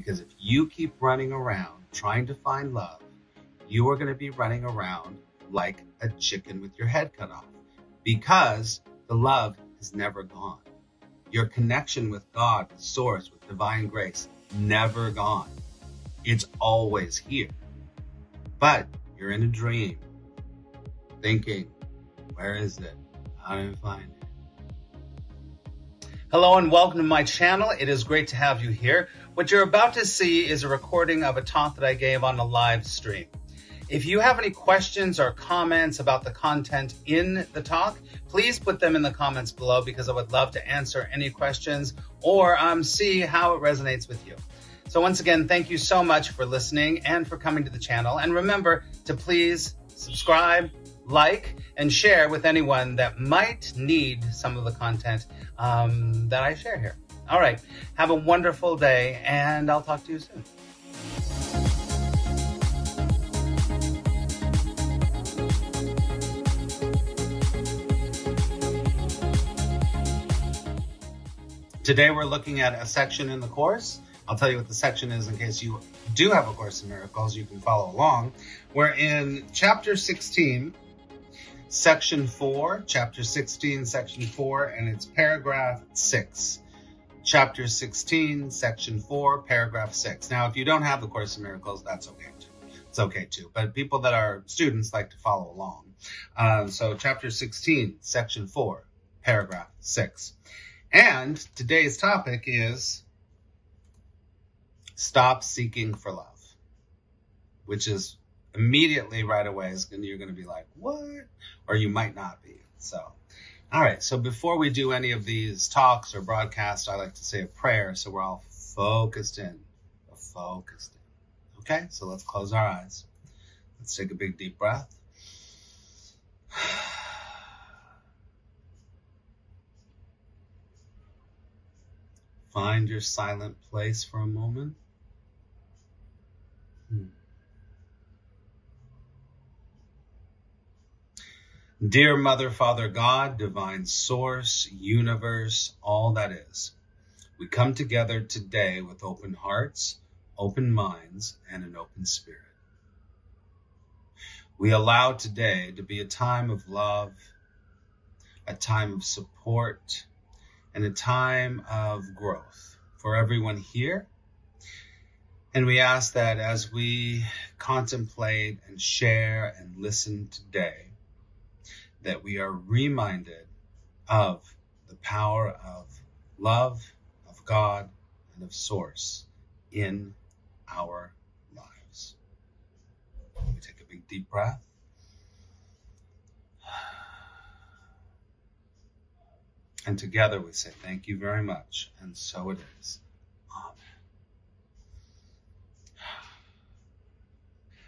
Because if you keep running around trying to find love, you are going to be running around like a chicken with your head cut off because the love is never gone. Your connection with God, with Source, with divine grace, never gone. It's always here. But you're in a dream, thinking, where is it? How do I find it? Hello and welcome to my channel. It is great to have you here. What you're about to see is a recording of a talk that I gave on a live stream. If you have any questions or comments about the content in the talk, please put them in the comments below because I would love to answer any questions or um, see how it resonates with you. So once again, thank you so much for listening and for coming to the channel. And remember to please subscribe, like, and share with anyone that might need some of the content um, that I share here. All right. Have a wonderful day, and I'll talk to you soon. Today we're looking at a section in the course. I'll tell you what the section is in case you do have a Course in Miracles, you can follow along. We're in chapter 16, section 4, chapter 16, section 4, and it's paragraph 6. Chapter 16, section 4, paragraph 6. Now, if you don't have the Course in Miracles, that's okay too. It's okay too. But people that are students like to follow along. Uh, so, chapter 16, section 4, paragraph 6. And today's topic is stop seeking for love, which is immediately right away is you're going to be like, what? Or you might not be. So, all right. So before we do any of these talks or broadcasts, I like to say a prayer so we're all focused in, focused in. Okay. So let's close our eyes. Let's take a big deep breath. Find your silent place for a moment. Hmm. Dear Mother, Father God, Divine Source, Universe, all that is, we come together today with open hearts, open minds, and an open spirit. We allow today to be a time of love, a time of support, and a time of growth for everyone here. And we ask that as we contemplate and share and listen today, that we are reminded of the power of love, of God, and of Source in our lives. We take a big deep breath. And together we say, Thank you very much. And so it is. Amen.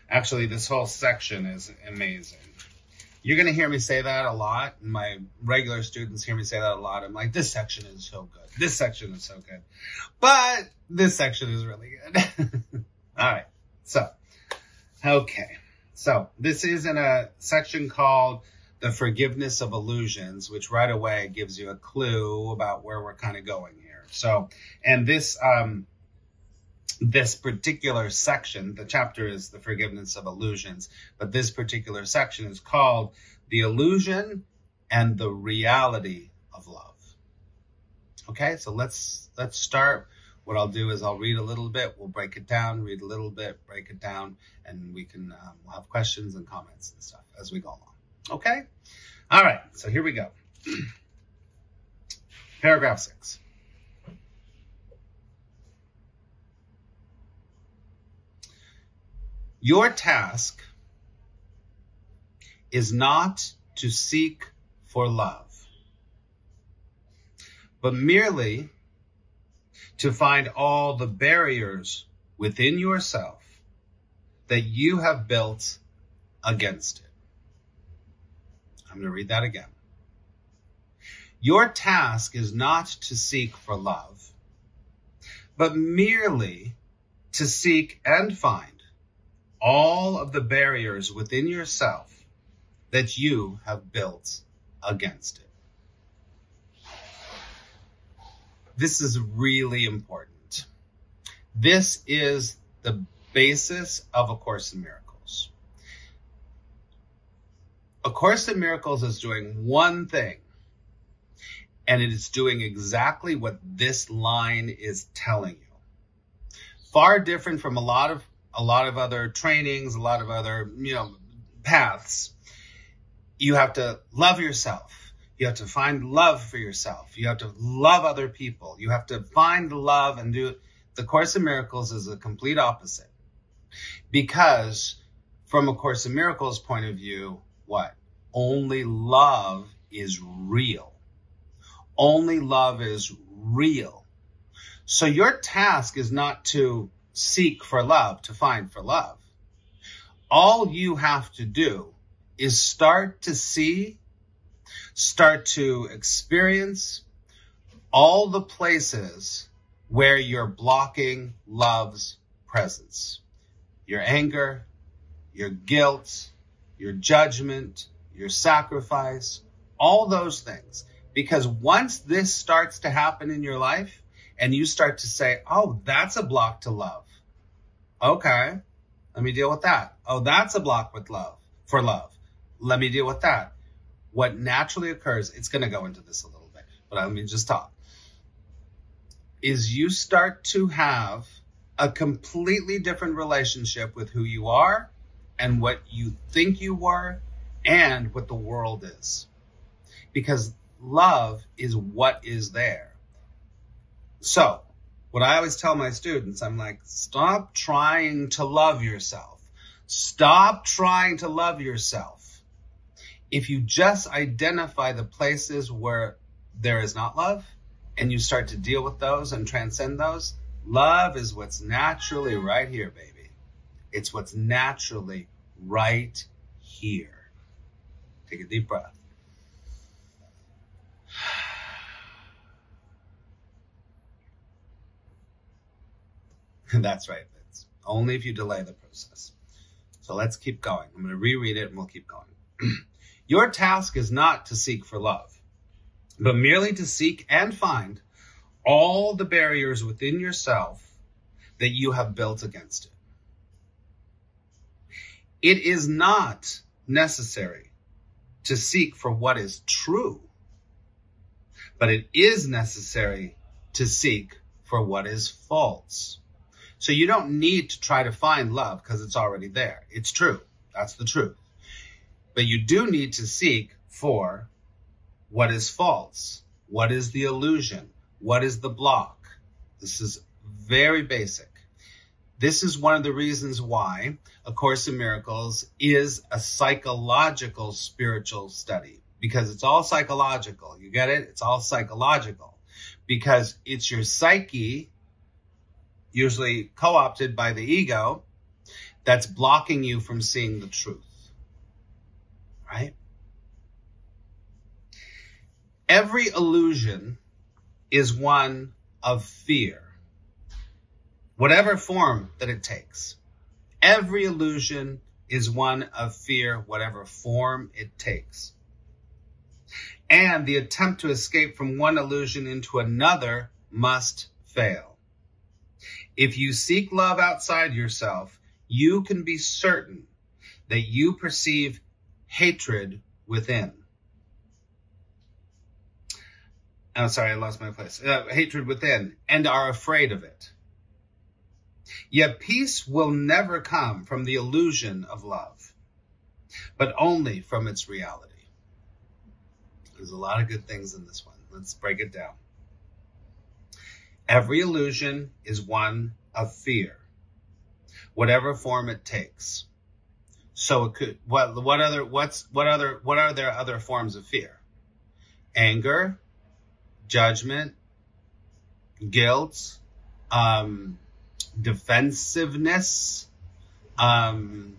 Actually, this whole section is amazing. You're going to hear me say that a lot. And my regular students hear me say that a lot. I'm like, this section is so good. This section is so good. But this section is really good. All right. So, okay. So, this is in a section called the forgiveness of illusions, which right away gives you a clue about where we're kind of going here. So, and this, um, this particular section, the chapter is the forgiveness of illusions, but this particular section is called the illusion and the reality of love. Okay, so let's let's start. What I'll do is I'll read a little bit, we'll break it down, read a little bit, break it down, and we can um, we'll have questions and comments and stuff as we go along. Okay? All right, so here we go. Paragraph six. Your task is not to seek for love, but merely to find all the barriers within yourself that you have built against it. I'm going to read that again. Your task is not to seek for love, but merely to seek and find all of the barriers within yourself that you have built against it. This is really important. This is the basis of A Course in Miracles. A Course in Miracles is doing one thing, and it is doing exactly what this line is telling you. Far different from a lot of a lot of other trainings, a lot of other, you know, paths. You have to love yourself. You have to find love for yourself. You have to love other people. You have to find love and do the Course in Miracles is a complete opposite. Because from a Course in Miracles point of view, what? Only love is real. Only love is real. So your task is not to seek for love, to find for love. All you have to do is start to see, start to experience all the places where you're blocking love's presence. Your anger, your guilt, your judgment, your sacrifice, all those things. Because once this starts to happen in your life, and you start to say, oh, that's a block to love. Okay, let me deal with that. Oh, that's a block with love, for love. Let me deal with that. What naturally occurs, it's going to go into this a little bit, but let me just talk, is you start to have a completely different relationship with who you are and what you think you were and what the world is. Because love is what is there. So, what I always tell my students, I'm like, stop trying to love yourself. Stop trying to love yourself. If you just identify the places where there is not love and you start to deal with those and transcend those, love is what's naturally right here, baby. It's what's naturally right here. Take a deep breath. That's right, Vince. Only if you delay the process. So let's keep going. I'm going to reread it and we'll keep going. Your task is not to seek for love, but merely to seek and find all the barriers within yourself that you have built against it. It is not necessary to seek for what is true, but it is necessary to seek for what is false. So you don't need to try to find love because it's already there. It's true. That's the truth. But you do need to seek for what is false. What is the illusion? What is the block? This is very basic. This is one of the reasons why A Course in Miracles is a psychological spiritual study because it's all psychological. You get it? It's all psychological because it's your psyche usually co opted by the ego, that's blocking you from seeing the truth. Right? Every illusion is one of fear, whatever form that it takes. Every illusion is one of fear, whatever form it takes. And the attempt to escape from one illusion into another must fail. If you seek love outside yourself, you can be certain that you perceive hatred within. I'm oh, sorry, I lost my place. Uh, hatred within and are afraid of it. Yet peace will never come from the illusion of love, but only from its reality. There's a lot of good things in this one. Let's break it down. Every illusion is one of fear, whatever form it takes. So it could what what other what's what other what are there other forms of fear? Anger, judgment, guilt, um, defensiveness. Um,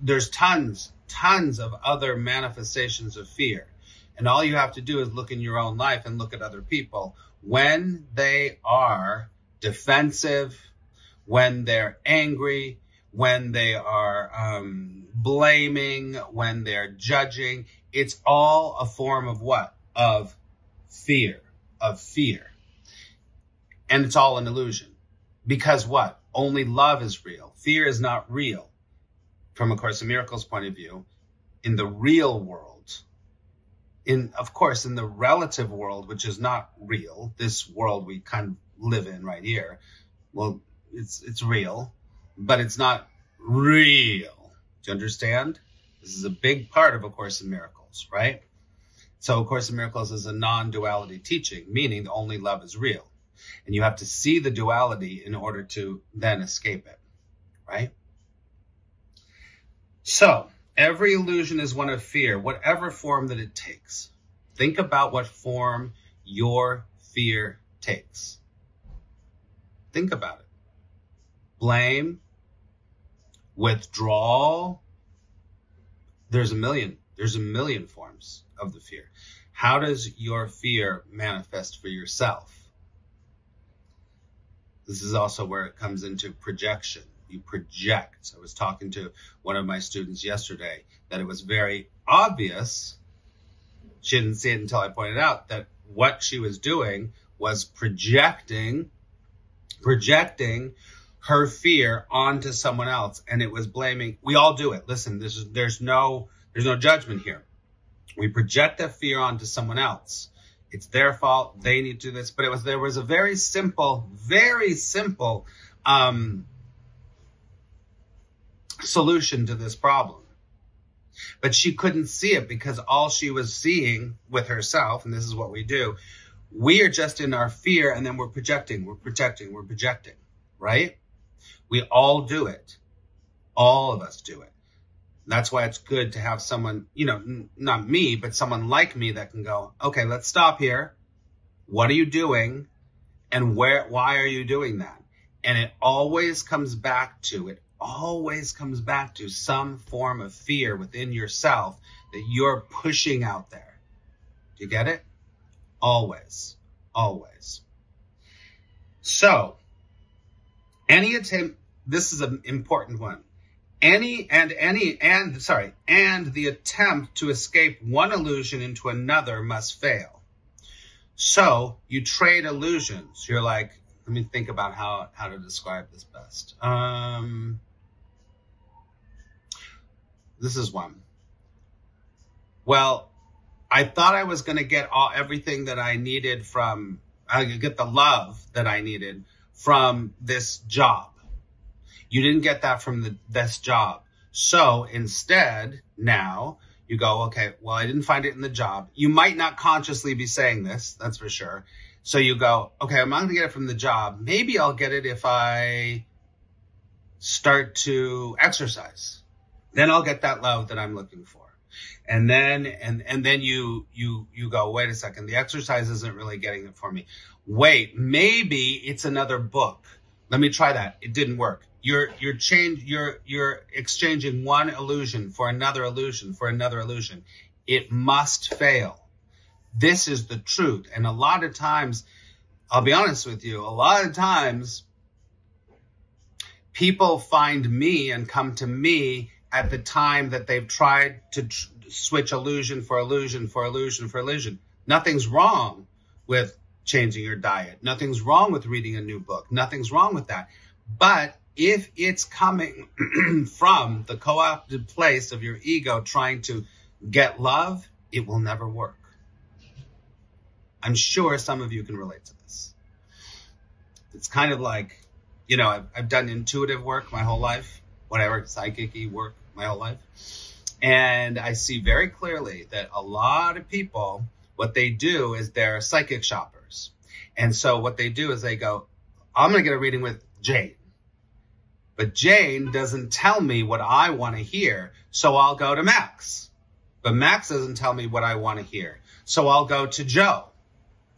there's tons, tons of other manifestations of fear. And all you have to do is look in your own life and look at other people when they are defensive, when they're angry, when they are um, blaming, when they're judging. It's all a form of what? Of fear, of fear. And it's all an illusion Because what? Only love is real. Fear is not real. From A Course in Miracles point of view, in the real world, in, of course, in the relative world, which is not real, this world we kind of live in right here, well, it's, it's real, but it's not real. Do you understand? This is a big part of A Course in Miracles, right? So, A Course in Miracles is a non duality teaching, meaning the only love is real. And you have to see the duality in order to then escape it, right? So, every illusion is one of fear, whatever form that it takes. Think about what form your fear takes. Think about it. Blame, withdrawal. There's a million. There's a million forms of the fear. How does your fear manifest for yourself? This is also where it comes into projection. You project. I was talking to one of my students yesterday that it was very obvious. She didn't see it until I pointed out that what she was doing was projecting, projecting her fear onto someone else. And it was blaming, we all do it. Listen, there's, there's no, there's no judgment here. We project that fear onto someone else. It's their fault. They need to do this. But it was there was a very simple, very simple um, solution to this problem. But she couldn't see it because all she was seeing with herself, and this is what we do, we are just in our fear and then we're projecting, we're projecting, we're projecting, right? We all do it. All of us do it. That's why it's good to have someone, you know, n- not me, but someone like me that can go, okay, let's stop here. What are you doing? And where, why are you doing that? And it always comes back to, it always comes back to some form of fear within yourself that you're pushing out there. Do you get it? Always, always. So, any attempt, this is an important one any and any and sorry and the attempt to escape one illusion into another must fail so you trade illusions you're like let me think about how how to describe this best um this is one well i thought i was going to get all everything that i needed from i could get the love that i needed from this job you didn't get that from the, this job. So instead, now you go, okay, well, I didn't find it in the job. You might not consciously be saying this, that's for sure. So you go, okay, I'm not going to get it from the job. Maybe I'll get it if I start to exercise. Then I'll get that love that I'm looking for. And then, and, and then you, you, you go, wait a second, the exercise isn't really getting it for me. Wait, maybe it's another book. Let me try that. It didn't work you're you're change you're you're exchanging one illusion for another illusion for another illusion it must fail this is the truth and a lot of times i'll be honest with you a lot of times people find me and come to me at the time that they've tried to tr- switch illusion for illusion for illusion for illusion nothing's wrong with changing your diet nothing's wrong with reading a new book nothing's wrong with that but if it's coming from the co-opted place of your ego trying to get love, it will never work. I'm sure some of you can relate to this. It's kind of like, you know, I've, I've done intuitive work my whole life, whatever, psychic work my whole life. And I see very clearly that a lot of people, what they do is they're psychic shoppers. And so what they do is they go, I'm going to get a reading with Jane. but Jane doesn't tell me what I want to hear, so I'll go to Max. But Max doesn't tell me what I want to hear, so I'll go to Joe.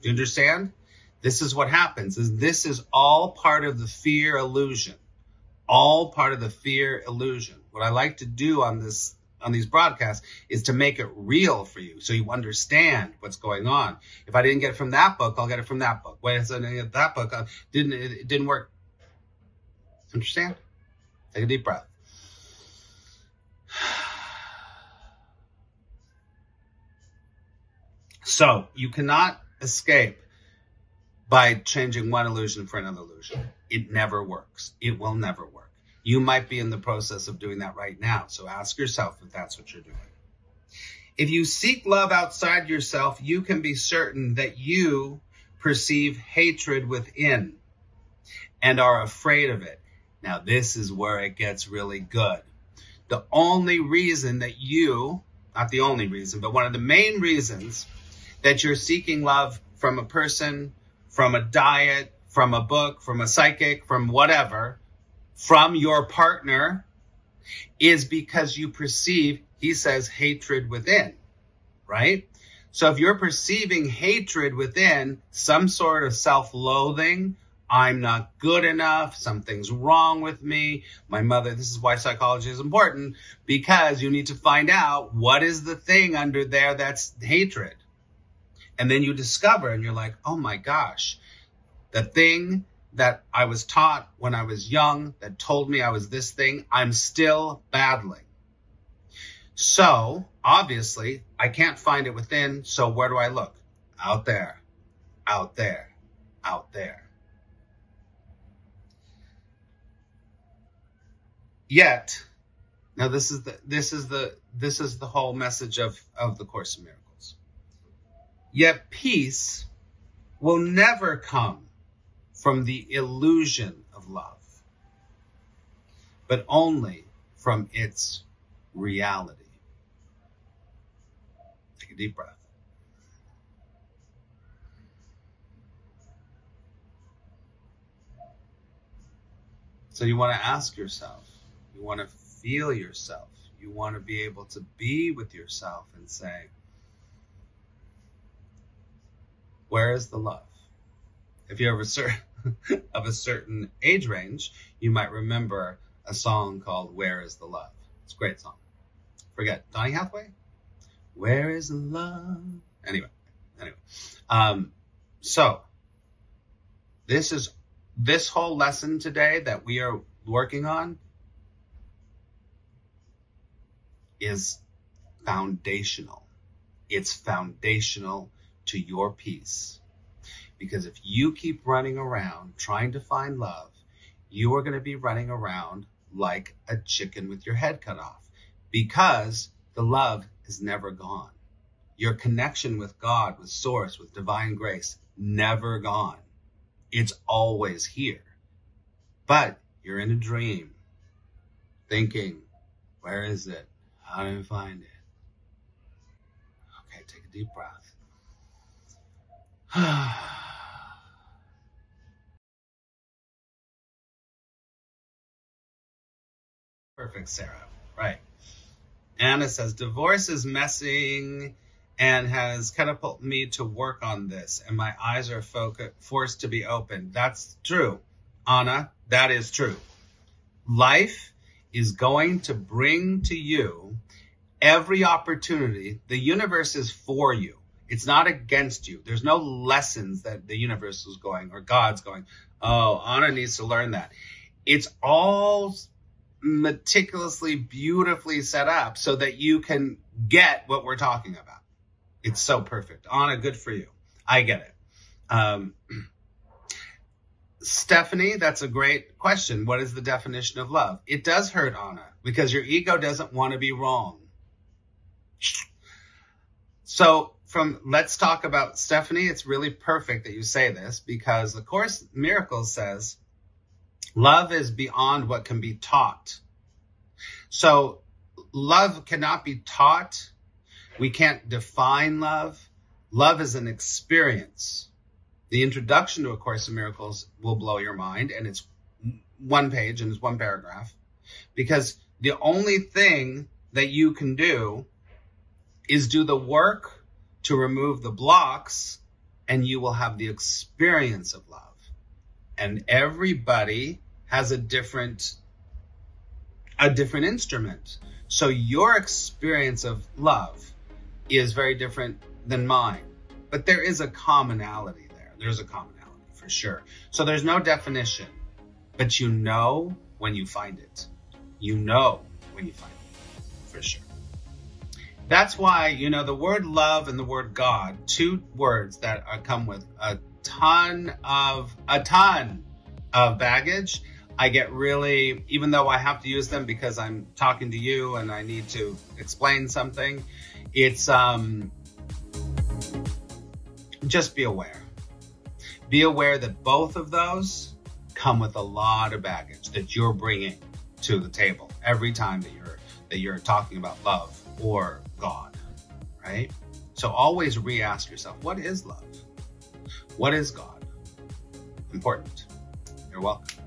Do you understand? This is what happens. Is this is all part of the fear illusion. All part of the fear illusion. What I like to do on this on these broadcasts is to make it real for you so you understand what's going on. If I didn't get it from that book, I'll get it from that book. Wait, I didn't that book, uh, didn't it didn't work. Understand? Take a deep breath. So you cannot escape by changing one illusion for another illusion. It never works. It will never work. You might be in the process of doing that right now. So ask yourself if that's what you're doing. If you seek love outside yourself, you can be certain that you perceive hatred within and are afraid of it. Now, this is where it gets really good. The only reason that you, not the only reason, but one of the main reasons that you're seeking love from a person, from a diet, from a book, from a psychic, from whatever, from your partner is because you perceive, he says, hatred within, right? So if you're perceiving hatred within, some sort of self-loathing, I'm not good enough, something's wrong with me, my mother, this is why psychology is important, because you need to find out what is the thing under there that's hatred. And then you discover and you're like, oh my gosh, the thing that I was taught when I was young that told me I was this thing, I'm still battling. So obviously I can't find it within. So where do I look? Out there, out there, out there. Yet, now this is the, this is the, this is the whole message of, of the Course in Miracles. Yet peace will never come from the illusion of love, but only from its reality. Take a deep breath. So you want to ask yourself, you want to feel yourself, you want to be able to be with yourself and say, where is the love? If you're of a certain of a certain age range, you might remember a song called Where is the Love? It's a great song. Forget Donny Hathaway? Where is the love? Anyway, anyway. Um, so this is this whole lesson today that we are working on is foundational. It's foundational to your peace. Because if you keep running around trying to find love, you are going to be running around like a chicken with your head cut off because the love is never gone. Your connection with God, with source, with divine grace, never gone. It's always here. But you're in a dream thinking, where is it? How do I find it? Okay, take a deep breath. Perfect, Sarah. Right. Anna says, divorce is messing and has catapulted me to work on this, and my eyes are forced to be open. That's true. Anna, that is true. Life is going to bring to you every opportunity. The universe is for you. It's not against you. There's no lessons that the universe is going or God's going, oh, Anna needs to learn that. It's all meticulously, beautifully set up so that you can get what we're talking about. It's so perfect. Anna, good for you. I get it. Um, Stephanie, that's a great question. What is the definition of love? It does hurt Anna because your ego doesn't want to be wrong. So from let's talk about Stephanie. It's really perfect that you say this because the Course Miracles says love is beyond what can be taught. So love cannot be taught. We can't define love. Love is an experience. The introduction to A Course in Miracles will blow your mind and it's one page and it's one paragraph because the only thing that you can do is do the work to remove the blocks and you will have the experience of love. And everybody has a different a different instrument. So your experience of love is very different than mine. But there is a commonality there. There's a commonality for sure. So there's no definition, but you know when you find it. You know when you find it for sure. That's why, you know, the word love and the word God, two words that come with a ton of a ton of baggage. I get really, even though I have to use them because I'm talking to you and I need to explain something, it's um, just be aware. Be aware that both of those come with a lot of baggage that you're bringing to the table every time that you're that you're talking about love or God, right? So always re-ask yourself, what is love? What is God? Important. You're welcome.